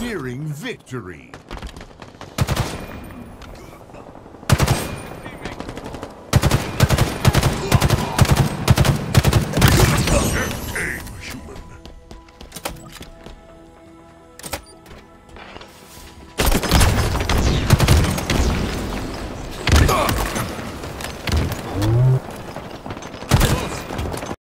nearing victory.